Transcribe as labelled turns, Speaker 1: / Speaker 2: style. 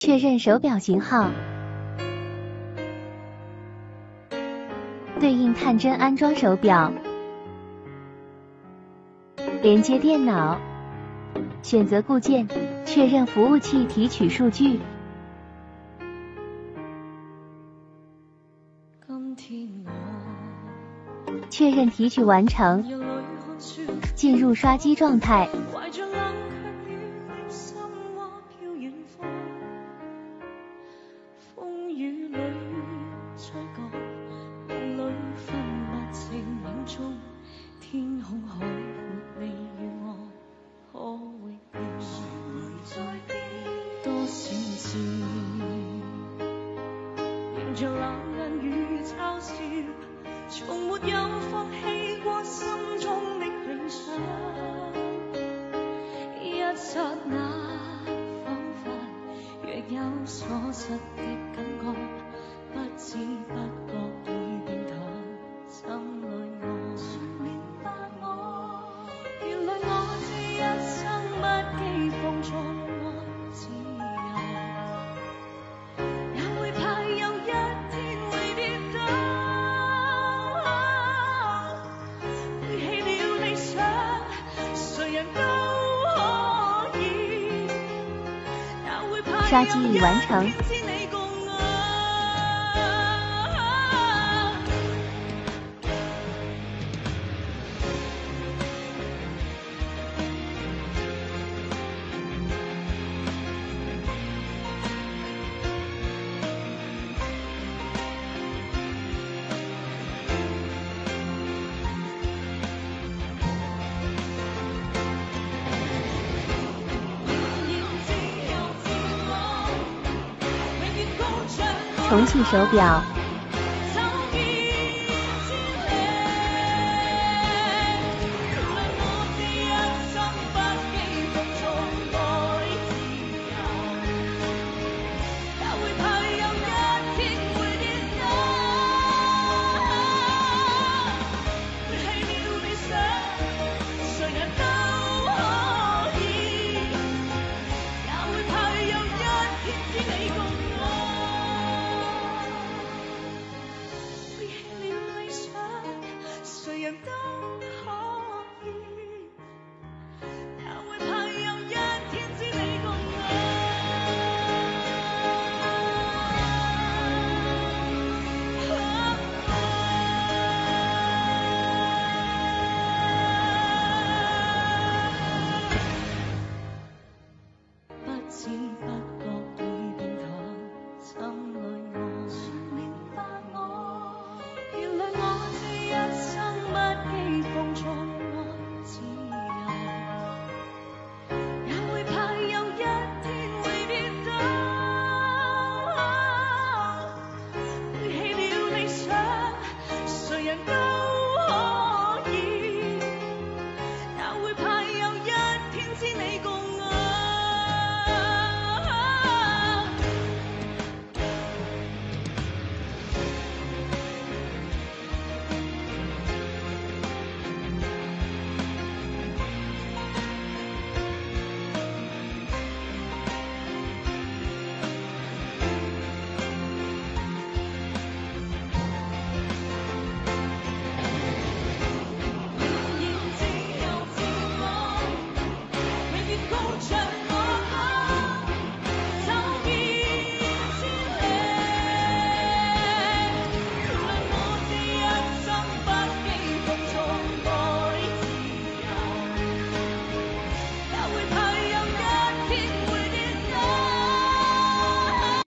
Speaker 1: 确认手表型号。对应探针安装手表。连接电脑。选择固件。确认服务器提取数据。确认提取完成。
Speaker 2: 进入刷
Speaker 1: 机状态。
Speaker 2: 雨里吹过梦里分不清影踪，天空海阔，你与我可会别。谁会再见？多少次，迎着冷眼与嘲笑，从没有放弃过心中的理想。一刹那，仿佛若有所失的。刷机已完成。重启手
Speaker 1: 表